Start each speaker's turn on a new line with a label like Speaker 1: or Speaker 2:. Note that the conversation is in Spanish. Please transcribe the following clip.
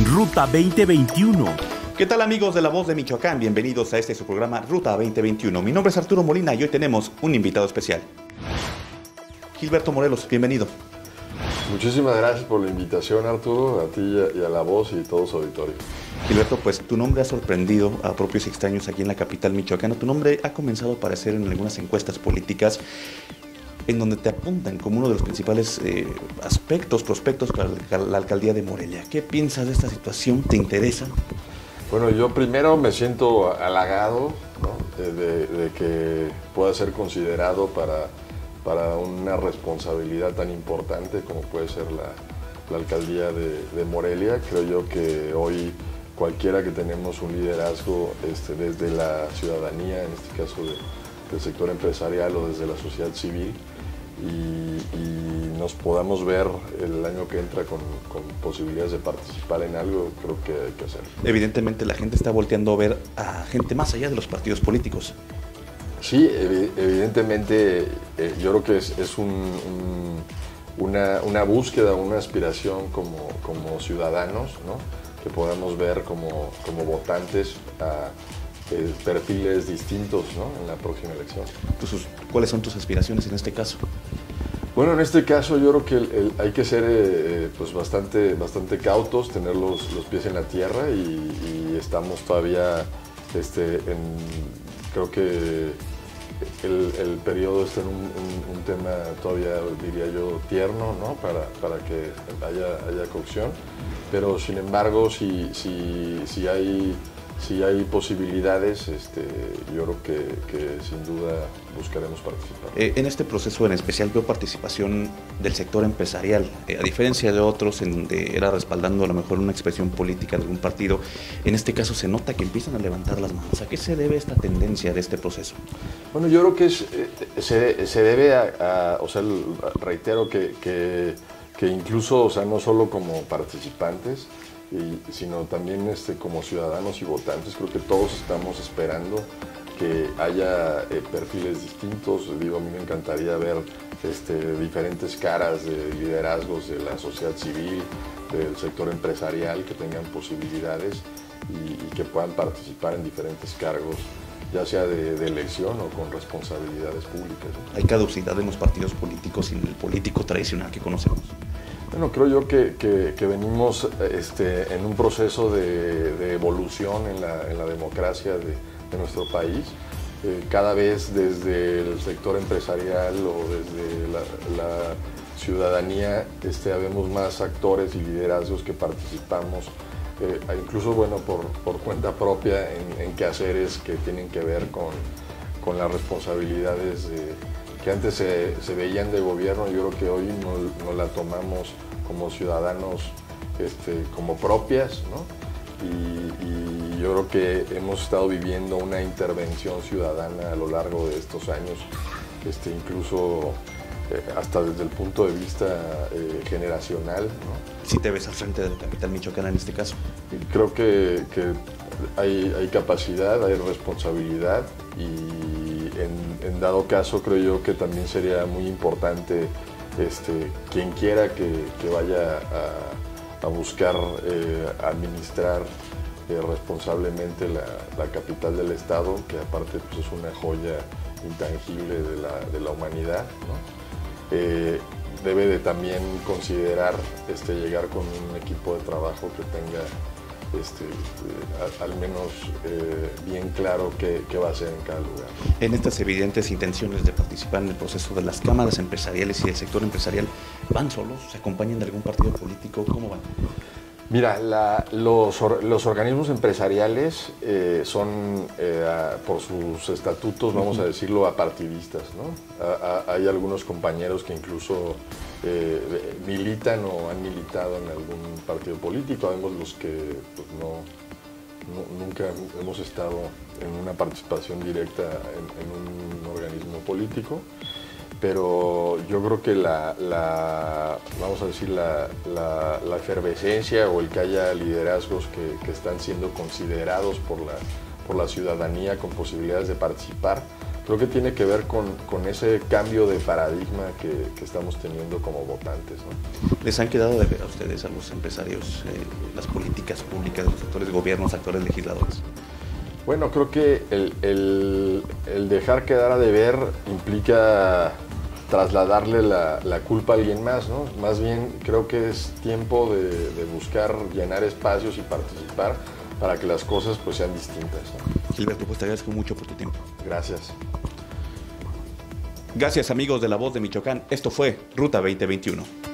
Speaker 1: Ruta 2021.
Speaker 2: ¿Qué tal amigos de La Voz de Michoacán? Bienvenidos a este su programa Ruta 2021. Mi nombre es Arturo Molina y hoy tenemos un invitado especial. Gilberto Morelos, bienvenido.
Speaker 3: Muchísimas gracias por la invitación Arturo, a ti y a La Voz y todo su auditorio.
Speaker 2: Gilberto, pues tu nombre ha sorprendido a propios y extraños aquí en la capital michoacana. Tu nombre ha comenzado a aparecer en algunas encuestas políticas en donde te apuntan como uno de los principales eh, aspectos, prospectos para la alcaldía de Morelia. ¿Qué piensas de esta situación? ¿Te interesa?
Speaker 3: Bueno, yo primero me siento halagado de, que pueda ser considerado para, para una responsabilidad tan importante como puede ser la, alcaldía de, Morelia. Creo yo que hoy cualquiera que tenemos un liderazgo este, desde la ciudadanía, en este caso del sector empresarial o desde la sociedad civil, y, nos podamos ver el año que entra con, posibilidades de participar en algo, creo que hay que hacerlo.
Speaker 2: Evidentemente la gente está volteando a ver a gente más allá de los partidos políticos.
Speaker 3: Sí, evidentemente eh, yo creo que es, una, búsqueda, una aspiración como, ciudadanos, que podamos ver como, como votantes a eh, perfiles distintos en la próxima elección.
Speaker 2: Entonces, ¿cuáles son tus aspiraciones en este caso?
Speaker 3: Bueno, en este caso yo creo que hay que ser eh, pues bastante, bastante cautos, tener los, pies en la tierra y, estamos todavía, este, en, creo que el, periodo está en un, tema todavía, diría yo, tierno, ¿no? Para, para que haya, haya cocción, pero sin embargo, si, si, si hay si hay posibilidades, este, yo creo que, sin duda buscaremos participar.
Speaker 2: Eh, en este proceso en especial veo participación del sector empresarial, eh, a diferencia de otros en donde era respaldando a lo mejor una expresión política de algún partido, en este caso se nota que empiezan a levantar las manos. ¿A qué se debe esta tendencia de este proceso?
Speaker 3: Bueno, yo creo que eh, se, debe a, o sea, reitero que, que, que incluso, o sea, no solo como participantes, sino también este, como ciudadanos y votantes. Creo que todos estamos esperando que haya eh, perfiles distintos. Digo, a mí me encantaría ver este, diferentes caras de liderazgos de la sociedad civil, del sector empresarial, que tengan posibilidades y, que puedan participar en diferentes cargos ya sea de, elección o con responsabilidades públicas.
Speaker 2: Hay caducidad en los partidos políticos y en el político tradicional que conocemos.
Speaker 3: Bueno, creo yo que, venimos este, en un proceso de, evolución en la, democracia de, nuestro país. Eh, cada vez desde el sector empresarial o desde la, ciudadanía este, habemos más actores y liderazgos que participamos, eh, incluso bueno, por, cuenta propia en, quehaceres que tienen que ver con, las responsabilidades de que antes se, veían de gobierno, yo creo que hoy no, la tomamos como ciudadanos este, como propias, y, yo creo que hemos estado viviendo una intervención ciudadana a lo largo de estos años, este, incluso eh, hasta desde el punto de vista eh, generacional.
Speaker 2: Si te ves al frente del capital michoacana en este caso.
Speaker 3: Creo que, hay, capacidad, hay responsabilidad y en, dado caso creo yo que también sería muy importante este, quien quiera que, vaya a, buscar eh, administrar eh, responsablemente la, capital del Estado, que aparte pues, es una joya intangible de la, humanidad, eh, debe de también considerar este, llegar con un equipo de trabajo que tenga este, eh, al menos eh, bien claro qué, va a hacer en cada lugar.
Speaker 2: En estas evidentes intenciones de participar en el proceso de las cámaras empresariales y del sector empresarial, ¿van solos? ¿Se acompañan de algún partido político? ¿Cómo van?
Speaker 3: Mira, los, organismos empresariales eh, son, por sus estatutos, vamos a decirlo, apartidistas. ¿no? hay algunos compañeros que incluso eh, militan o han militado en algún partido político, vemos los que pues, no, nunca hemos estado en una participación directa en, un organismo político, pero yo creo que la, vamos a decir, la, efervescencia o el que haya liderazgos que, que están siendo considerados por la, por la ciudadanía con posibilidades de participar, creo que tiene que ver con, con ese cambio de paradigma que, que estamos teniendo como votantes. ¿no?
Speaker 2: ¿Les han quedado de ver a ustedes, a los empresarios, eh, las políticas públicas los actores de gobiernos, actores legisladores?
Speaker 3: Bueno, creo que el, el, el dejar quedar a deber implica trasladarle la, la, culpa a alguien más, ¿no? Más bien creo que es tiempo de, de, buscar llenar espacios y participar para que las cosas pues sean distintas. ¿no?
Speaker 2: Gilberto, pues te agradezco mucho por tu tiempo.
Speaker 3: Gracias.
Speaker 2: Gracias amigos de La Voz de Michoacán. Esto fue Ruta 2021.